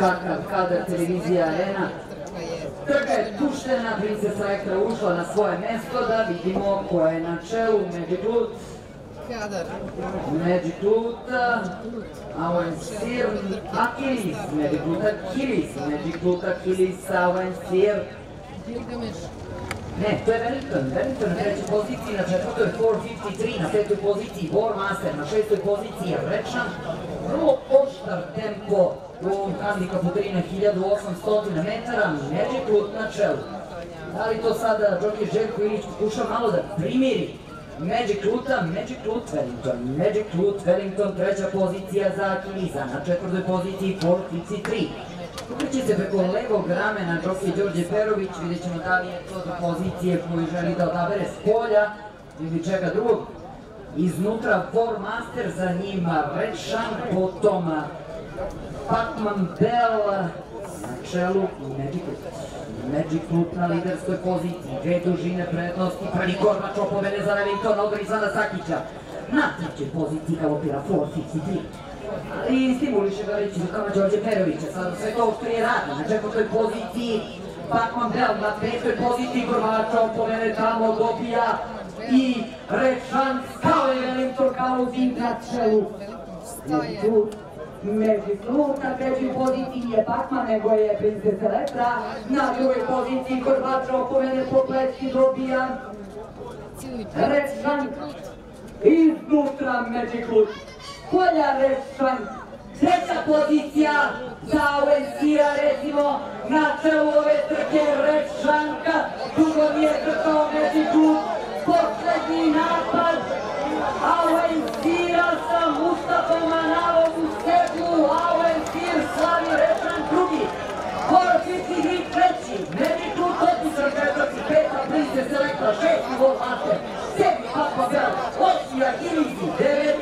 Kakav kadar televizija Arena. Trka je puštena, princesa Elektra ušla na svoje mesto da vidimo ko je na čelu, Magic. Kadar. Magic Lut, Owen Sear, Achilles, Magic Lut, Achilles, Magic Lut, Achilles, Owen Sear. Gilgameš. Ne, to je Wellington. Wellington na trećoj poziciji, na četvrtoj 453, na petoj poziciji Warmaster, na šestoj poziciji Rečan. Vrlo oštar tempo u ovom handikapu 3 na 1800 metara, Magic Lut na čelu. Da li to sada Jockey Željko Ilić pokuša malo da primiri Magic Luta, Magic Lut Wellington, Magic Lut Wellington, treća pozicija za Akiliza, na četvrtoj poziciji 453. Ukreće se preko levog ramena Jockey Đorđe Perović, vidjet ćemo da li je to do pozicije koju želi da odabere s polja ili čega drugog. Iznutra War Master, za njim Rečan, potom Pacman Bell na čelu Magic Loop. Magic Loop na liderskoj poziciji, dve dužine prednosti, prvi Gorbač opomene za Wellington, odri Zana Sakića. Na trećoj poziciji galopira 453 i stimuliše ga reći rukama Đorđe Perovića. Sada sve to što je radi na četvrtoj poziciji, Pacman Bell na petoj poziciji, Gorbača opomene tamo dobija i Rečan kao je Wellington kao zim na čelu. Magic Loop na trećoj poziciji nije Pacman, nego je Princess Elektra. Na drugoj poziciji Gorbača opomene po pleski dobija. Rečan iznutra Magic Loop. Polja Rečan, treća pozicija za Ovensira recimo na čelu ove trke Rečanka, dugo nije trkao Magic Loop, poslednji napad, a Ovensira sa Mustafom Manavom u sedlu, a Ovensir slavi Rečan drugi. Korpici Grik treći, Magic Loop otisan četvrti, peta Princess Elektra, šesti Volmaster, sedmi Papa Bell, osmi Achillesi, deveti